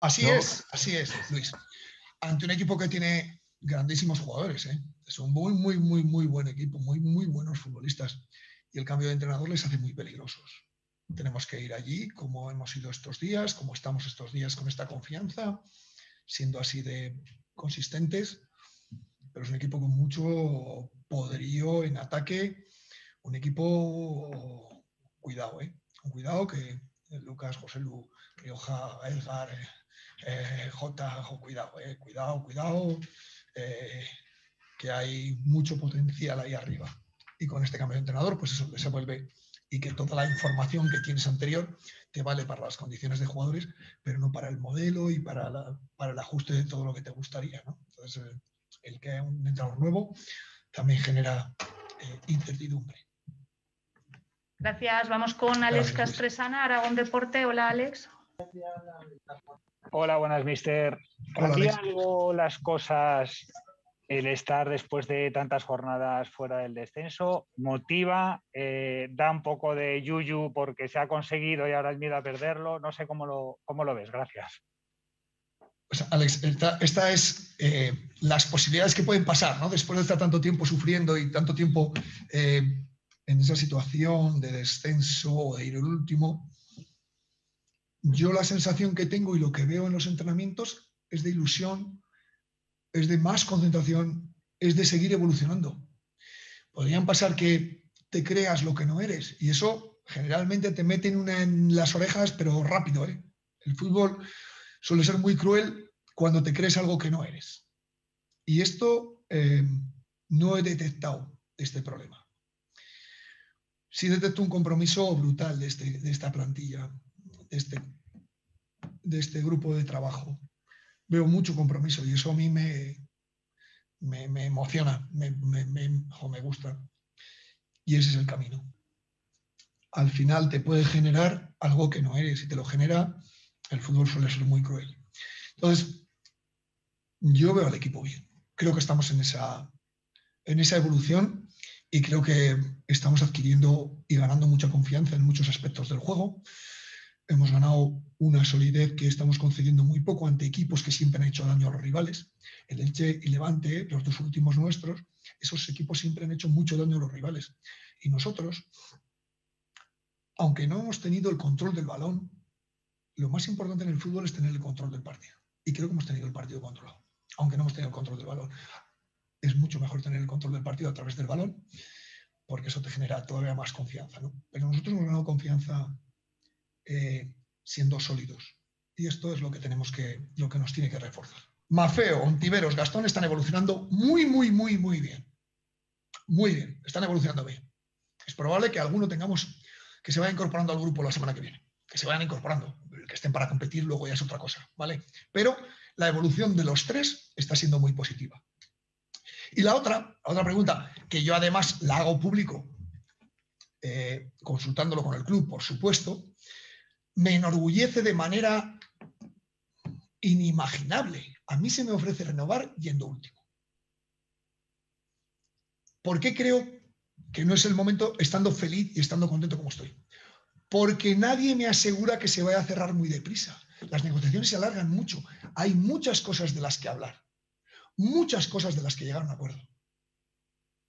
Así es, así es, Luis. Ante un equipo que tiene grandísimos jugadores, ¿eh? es un muy, muy, muy, muy buen equipo, muy, muy buenos futbolistas. Y el cambio de entrenador les hace muy peligrosos. Tenemos que ir allí, como hemos ido estos días, como estamos estos días con esta confianza, siendo así de consistentes. Pero es un equipo con mucho poderío en ataque, un equipo, cuidado, ¿eh? cuidado que Lucas, José Lu, Rioja, Edgar, eh, eh, J, cuidado, eh, cuidado, cuidado, que hay mucho potencial ahí arriba. Y con este cambio de entrenador, pues eso se vuelve y que toda la información que tienes anterior te vale para las condiciones de jugadores, pero no para el modelo y para, el ajuste de todo lo que te gustaría. Entonces, el que haya un entrenador nuevo también genera incertidumbre. Gracias. Vamos con Alex Castresana, Aragón Deporte. Hola, Alex. Hola, buenas, mister. ¿Cambian algo las cosas el estar después de tantas jornadas fuera del descenso? ¿Motiva? Eh, ¿Da un poco de yuyu porque se ha conseguido y ahora es miedo a perderlo? No sé cómo lo, cómo lo ves. Gracias. Pues, Alex, esta, es eh, las posibilidades que pueden pasar, ¿no? Después de estar tanto tiempo sufriendo y tanto tiempo eh, en esa situación de descenso o de ir el último, yo la sensación que tengo y lo que veo en los entrenamientos es de ilusión, es de más concentración, es de seguir evolucionando. Podrían pasar que te creas lo que no eres y eso generalmente te mete en, una, en las orejas, pero rápido. ¿eh? El fútbol suele ser muy cruel cuando te crees algo que no eres. Y esto eh, no he detectado este problema sí detecto un compromiso brutal de, este, de esta plantilla, de este, de este grupo de trabajo. Veo mucho compromiso y eso a mí me, me, emociona, me, me, gusta. Y ese es el camino. Al final te puede generar algo que no eres y te lo genera, el fútbol suele ser muy cruel. Entonces, yo veo al equipo bien. Creo que estamos en esa, en esa evolución y creo que estamos adquiriendo y ganando mucha confianza en muchos aspectos del juego. Hemos ganado una solidez que estamos concediendo muy poco ante equipos que siempre han hecho daño a los rivales. El Elche y Levante, los dos últimos nuestros, esos equipos siempre han hecho mucho daño a los rivales. Y nosotros, aunque no hemos tenido el control del balón, lo más importante en el fútbol es tener el control del partido. Y creo que hemos tenido el partido controlado, aunque no hemos tenido el control del balón es mucho mejor tener el control del partido a través del balón, porque eso te genera todavía más confianza. Pero nosotros hemos ganado confianza eh, siendo sólidos. Y esto es lo que, tenemos que, lo que nos tiene que reforzar. Mafeo, Ontiveros, Gastón están evolucionando muy, muy, muy, muy bien. Muy bien, están evolucionando bien. Es probable que alguno tengamos que se vaya incorporando al grupo la semana que viene, que se vayan incorporando, que estén para competir luego ya es otra cosa, ¿vale? Pero la evolución de los tres está siendo muy positiva. Y la otra, otra pregunta, que yo además la hago público, eh, consultándolo con el club, por supuesto, me enorgullece de manera inimaginable. A mí se me ofrece renovar yendo último. ¿Por qué creo que no es el momento estando feliz y estando contento como estoy? Porque nadie me asegura que se vaya a cerrar muy deprisa. Las negociaciones se alargan mucho. Hay muchas cosas de las que hablar muchas cosas de las que llegaron a acuerdo.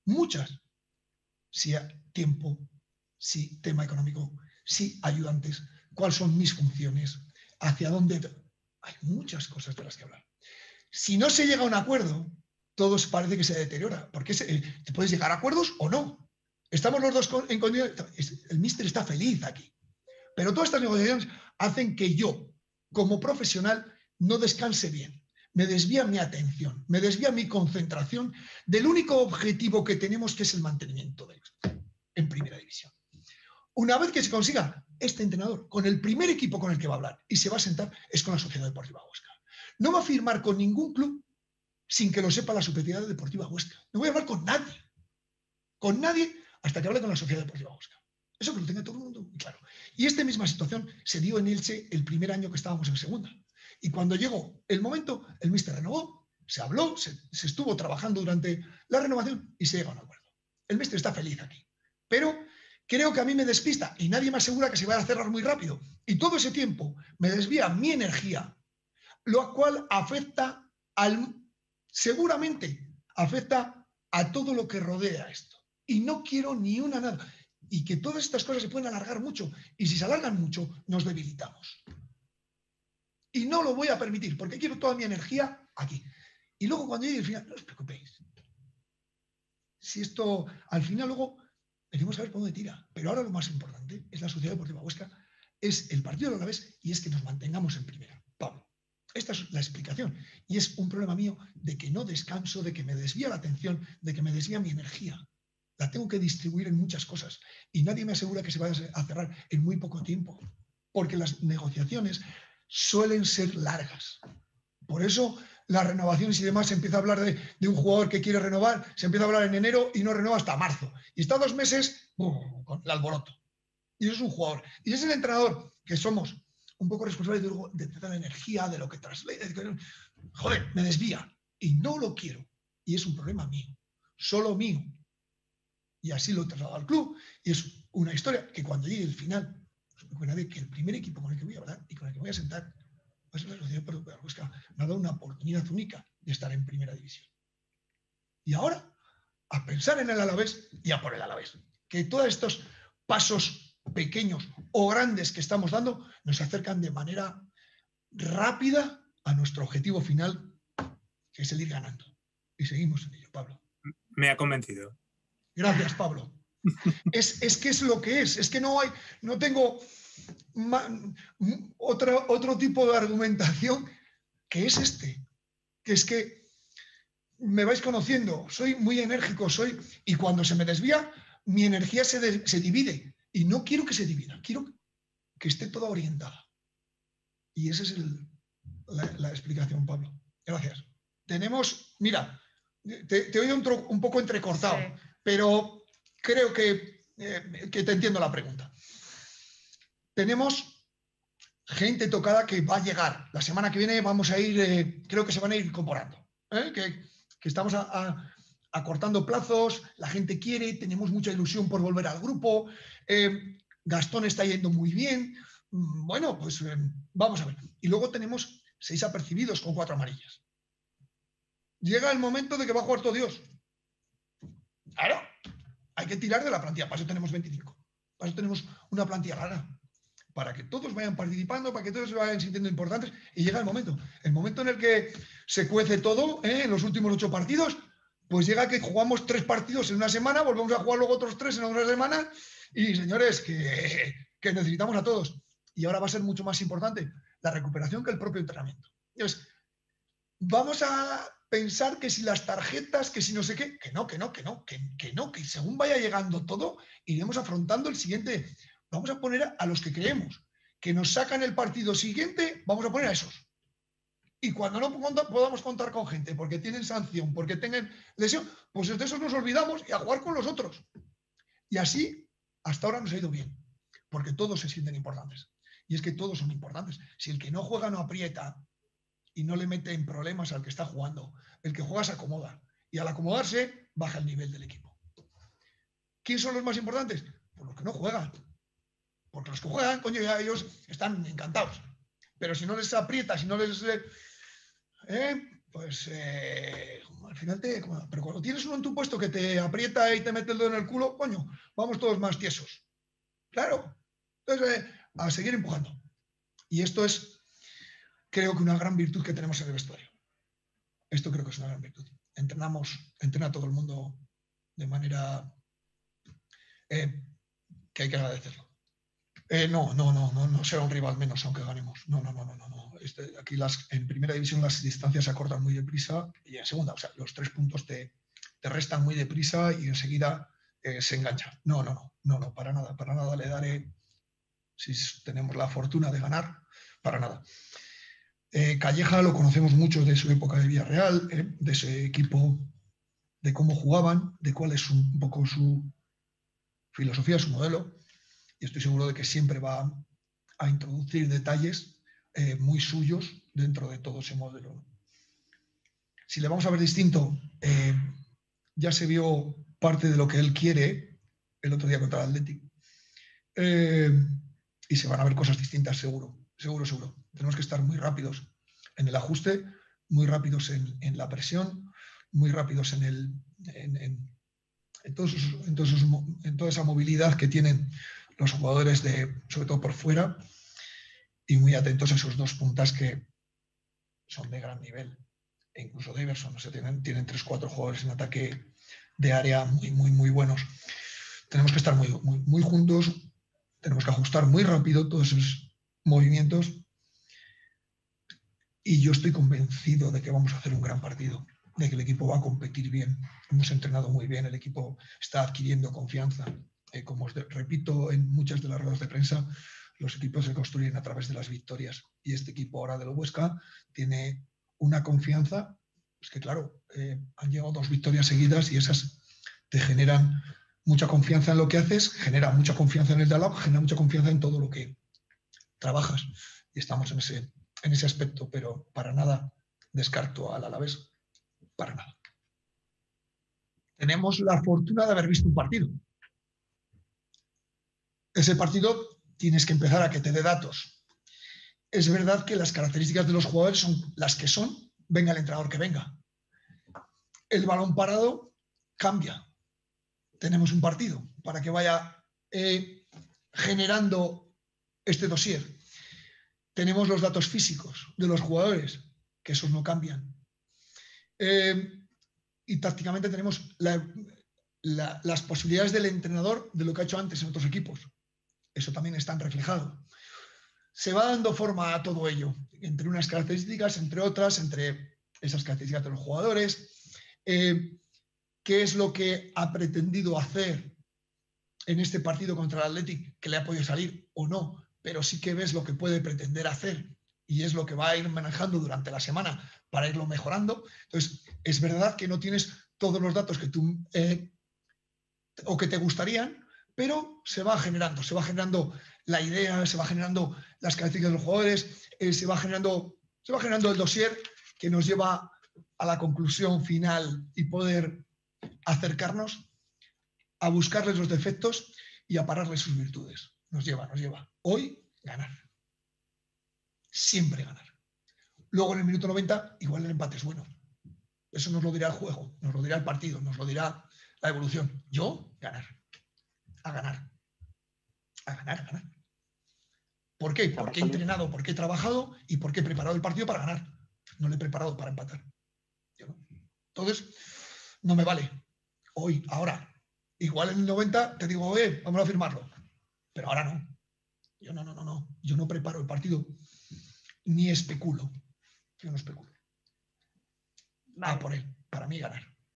Muchas. Si tiempo, si tema económico, si ayudantes, cuáles son mis funciones, hacia dónde. Hay muchas cosas de las que hablar. Si no se llega a un acuerdo, todo parece que se deteriora, porque eh, te puedes llegar a acuerdos o no. Estamos los dos en condiciones. El mister está feliz aquí. Pero todas estas negociaciones hacen que yo, como profesional, no descanse bien me desvía mi atención, me desvía mi concentración del único objetivo que tenemos, que es el mantenimiento del en primera división. Una vez que se consiga este entrenador con el primer equipo con el que va a hablar y se va a sentar, es con la Sociedad Deportiva Huesca. No va a firmar con ningún club sin que lo sepa la Sociedad Deportiva Huesca. No voy a hablar con nadie. Con nadie hasta que hable con la Sociedad Deportiva Huesca. Eso que lo tenga todo el mundo muy claro. Y esta misma situación se dio en Elche el primer año que estábamos en segunda. Y cuando llegó el momento, el mister renovó, se habló, se, estuvo trabajando durante la renovación y se llegó a un acuerdo. El mister está feliz aquí. Pero creo que a mí me despista y nadie me asegura que se vaya a cerrar muy rápido. Y todo ese tiempo me desvía mi energía lo cual afecta al, seguramente afecta a todo lo que rodea esto. Y no quiero ni una nada. Y que todas estas cosas se pueden alargar mucho. Y si se alargan mucho, nos debilitamos. Y no lo voy a permitir, porque quiero toda mi energía aquí. Y luego cuando llegue el final, no os preocupéis. Si esto, al final luego, venimos a ver por dónde tira. Pero ahora lo más importante es la Sociedad Deportiva Huesca, es el partido de la vez y es que nos mantengamos en primera. Pablo, esta es la explicación. Y es un problema mío de que no descanso, de que me desvía la atención, de que me desvía mi energía. La tengo que distribuir en muchas cosas. Y nadie me asegura que se vaya a cerrar en muy poco tiempo. Porque las negociaciones suelen ser largas. Por eso las renovaciones y demás se empieza a hablar de, un jugador que quiere renovar, se empieza a hablar en enero y no renueva hasta marzo. Y está dos meses con el alboroto. Y es un jugador. Y es el entrenador que somos un poco responsables de, de, la energía, de lo que traslade. Joder, me desvía. Y no lo quiero. Y es un problema mío. Solo mío. Y así lo he trasladado al club. Y es una historia que cuando llegue el final, me que el primer equipo con el que voy a hablar y con el que voy a sentar pues la Sociedad Europea me ha dado una oportunidad única de estar en primera división. Y ahora, a pensar en el Alavés y a por el Alavés. Que todos estos pasos pequeños o grandes que estamos dando nos acercan de manera rápida a nuestro objetivo final, que es el ir ganando. Y seguimos en ello, Pablo. Me ha convencido. Gracias, Pablo. Es, es que es lo que es, es que no hay, no tengo otro, otro tipo de argumentación que es este, que es que me vais conociendo, soy muy enérgico, soy, y cuando se me desvía, mi energía se, se divide y no quiero que se divida, quiero que esté toda orientada. Y esa es la, explicación, Pablo. Gracias. Tenemos, mira, te, he oído un, poco entrecortado, pero creo que, eh, que te entiendo la pregunta. Tenemos gente tocada que va a llegar. La semana que viene vamos a ir, eh, creo que se van a ir incorporando. ¿eh? Que, estamos acortando plazos, la gente quiere, tenemos mucha ilusión por volver al grupo. Gastón está yendo muy bien. Mm, bueno, pues vamos a ver. Y luego tenemos seis apercibidos con cuatro amarillas. Llega el momento de que va a jugar todo Dios. Claro, hay que tirar de la plantilla. Para eso tenemos 25. Para eso tenemos una plantilla rara. Para que todos vayan participando, para que todos se vayan sintiendo importantes. Y llega el momento. El momento en el que se cuece todo, ¿eh? en los últimos ocho partidos, pues llega que jugamos tres partidos en una semana, volvemos a jugar luego otros tres en otra semana y señores, que, necesitamos a todos. Y ahora va a ser mucho más importante la recuperación que el propio entrenamiento. Entonces, vamos a pensar que si las tarjetas, que si no sé qué, que no, que no, que no, que, no, que según vaya llegando todo, iremos afrontando el siguiente. Vamos a poner a los que creemos que nos sacan el partido siguiente, vamos a poner a esos. Y cuando no podamos contar con gente porque tienen sanción, porque tengan lesión, pues de esos nos olvidamos y a jugar con los otros. Y así, hasta ahora nos ha ido bien, porque todos se sienten importantes. Y es que todos son importantes. Si el que no juega no aprieta y no le mete en problemas al que está jugando, el que juega se acomoda. Y al acomodarse, baja el nivel del equipo. ¿Quién son los más importantes? Pues los que no juegan. Porque los que juegan, coño, ya ellos están encantados. Pero si no les aprieta, si no les ¿eh? pues eh, al final te... Pero cuando tienes uno en tu puesto que te aprieta y te mete el dedo en el culo, coño, vamos todos más tiesos. Claro. Entonces, eh, a seguir empujando. Y esto es, creo que una gran virtud que tenemos en el vestuario. Esto creo que es una gran virtud. Entrenamos, entrena todo el mundo de manera que hay que agradecerlo. Eh, no, no, no, no, no será un rival menos aunque ganemos. No, no, no, no, no. Este, aquí las, en primera división las distancias se acortan muy deprisa y en segunda, o sea, los tres puntos te, restan muy deprisa y enseguida eh, se engancha. No, no, no, no, no, para nada, para nada le daré, si tenemos la fortuna de ganar, para nada. Eh, Calleja lo conocemos mucho de su época de Villarreal, de ese equipo, de cómo jugaban, de cuál es un poco su filosofía, su modelo y estoy seguro de que siempre va a introducir detalles eh, muy suyos dentro de todo ese modelo. Si le vamos a ver distinto, eh, ya se vio parte de lo que él quiere el otro día contra el Athletic. Eh, y se van a ver cosas distintas, seguro, seguro, seguro. Tenemos que estar muy rápidos. en el ajuste, muy rápidos en, la presión, muy rápidos en, el, en, en, todos en, toda esa movilidad que tienen los jugadores, de, sobre todo por fuera, y muy atentos a esos dos puntas que son de gran nivel. E incluso Daverson, no tienen, tienen tres, cuatro jugadores en ataque de área muy, muy, muy buenos. Tenemos que estar muy, muy juntos, tenemos que ajustar muy rápido todos esos movimientos y yo estoy convencido de que vamos a hacer un gran partido, de que el equipo va a competir bien. Hemos entrenado muy bien, el equipo está adquiriendo confianza. Eh, como repito en muchas de las ruedas de prensa, los equipos se construyen a través de las victorias. Y este equipo ahora de Huesca tiene una confianza, es que claro, eh, han llegado dos victorias seguidas y esas te generan mucha confianza en lo que haces, genera mucha confianza en el diálogo, genera mucha confianza en todo lo que trabajas. Y estamos en ese, en ese aspecto, pero para nada descarto al Alavés, para nada. Tenemos la fortuna de haber visto un partido. Ese partido tienes que empezar a que te dé datos. Es verdad que las características de los jugadores son las que son, venga el entrenador que venga. El balón parado cambia. Tenemos un partido para que vaya eh, generando este dossier. Tenemos los datos físicos de los jugadores, que esos no cambian. Eh, y tácticamente tenemos las posibilidades del entrenador de lo que ha hecho antes en otros equipos. Eso también está reflejado. Se va dando forma a todo ello, entre unas características, entre otras, entre esas características de los jugadores. Eh, ¿Qué es lo que ha pretendido hacer en este partido contra el Athletic que le ha podido salir o no? Pero sí que ves lo que puede pretender hacer y es lo que va a ir manejando durante la semana para irlo mejorando. Entonces, es verdad que no tienes todos los datos que tú eh, o que te gustarían, pero se va generando, se va generando la idea, se va generando las características de los jugadores, eh, se, va generando, se va generando el dossier que nos lleva a la conclusión final y poder acercarnos a buscarles los defectos y a pararles sus virtudes. Nos lleva, nos lleva. Hoy, ganar. Siempre ganar. Luego en el minuto 90, igual el empate es bueno. Eso nos lo dirá el juego, nos lo dirá el partido, nos lo dirá la evolución. Yo, ganar a ganar. A ganar, a ganar. ¿Por qué? Porque he entrenado, porque he trabajado y porque he preparado el partido para ganar. No lo he preparado para empatar. Entonces, no me vale. Hoy, ahora. Igual en el 90 te digo, eh, vamos a firmarlo. Pero ahora no. Yo no, no, no, no. Yo no preparo el partido ni especulo. Yo no especulo. Va por él. Para mí ganar.